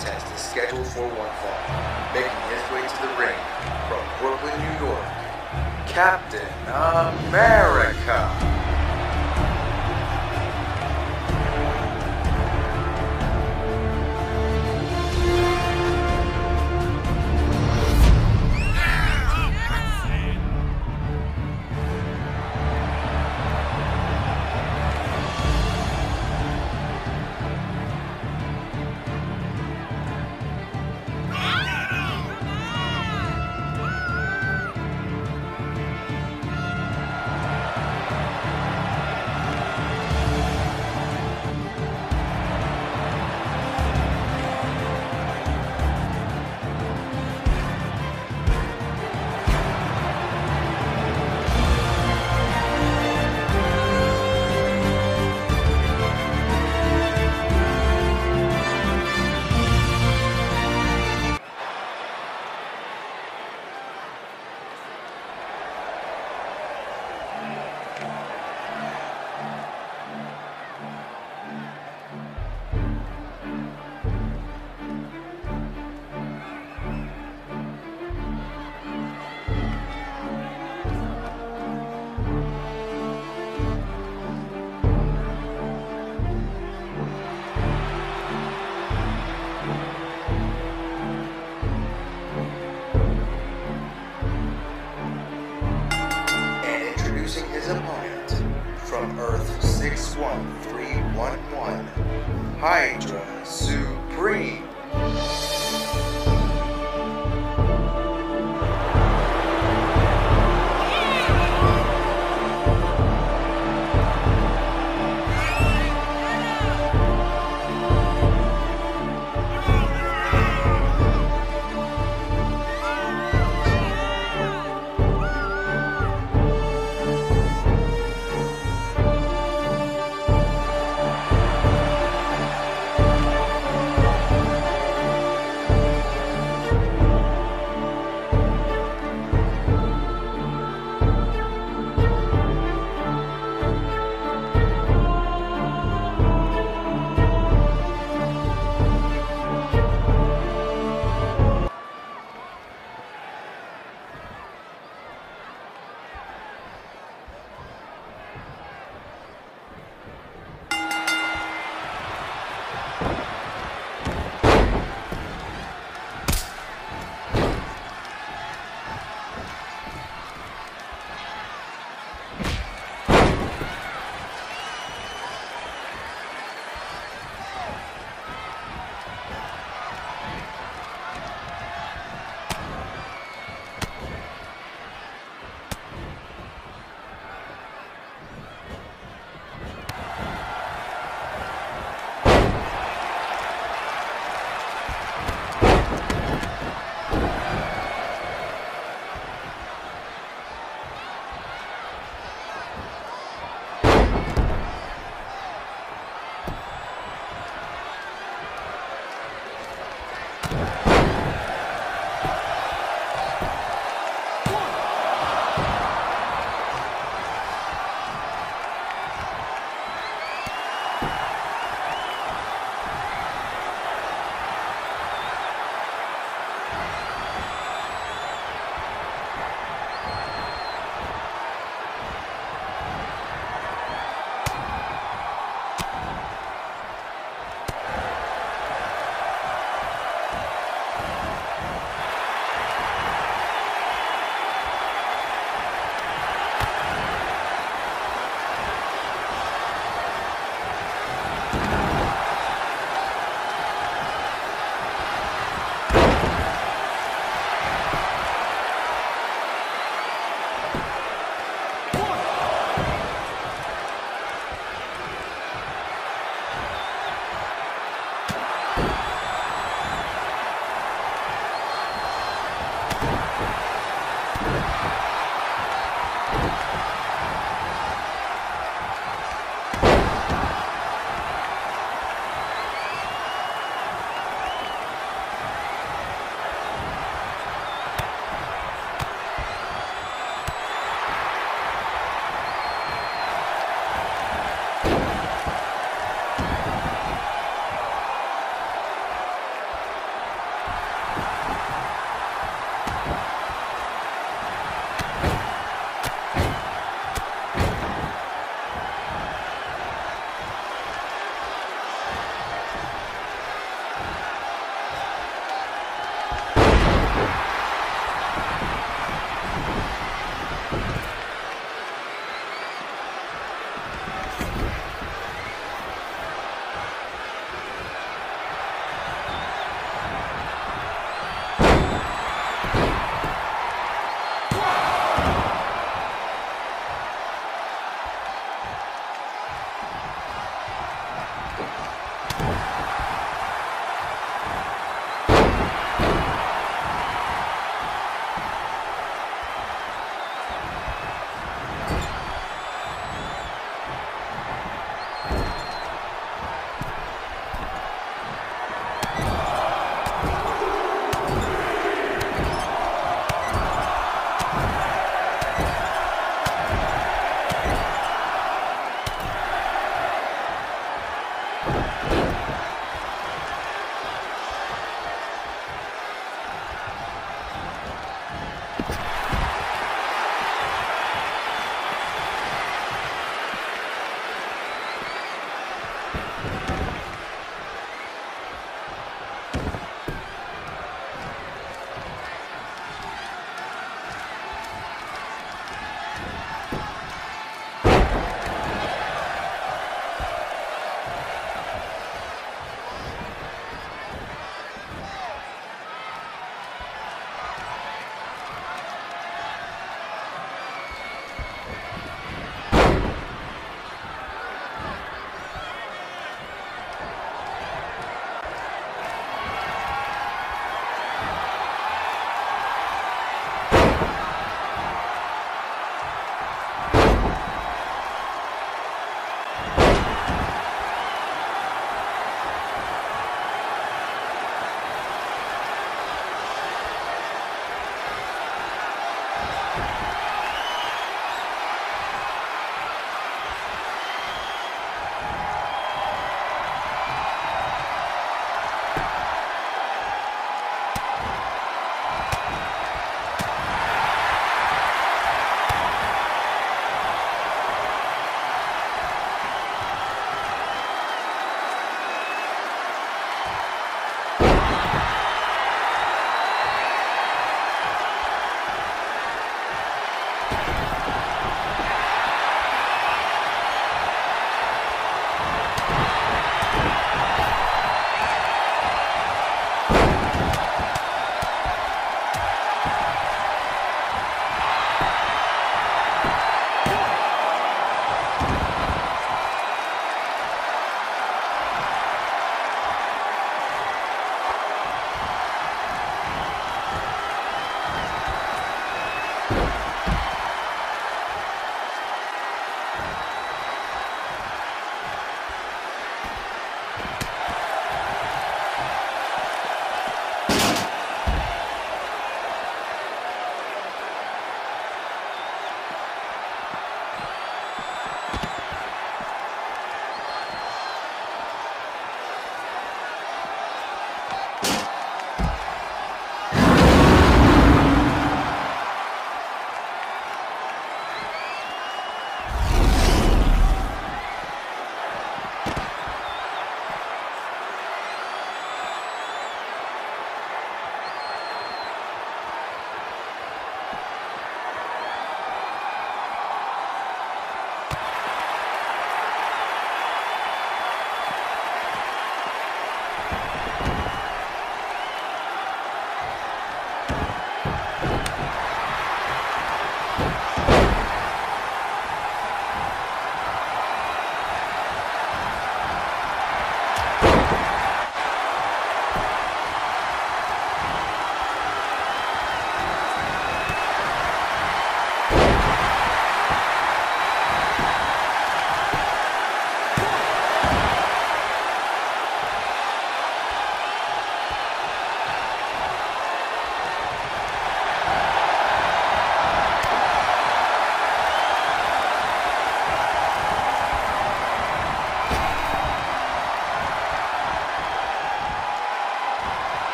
contest is scheduled for one fall. Making his way to the ring from Brooklyn, New York, Captain America. Earth 61311, Hydra Supreme. Thank.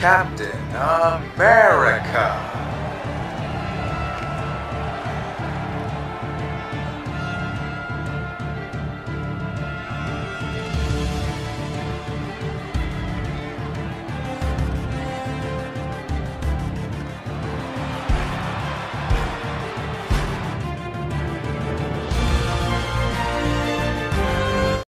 Captain America.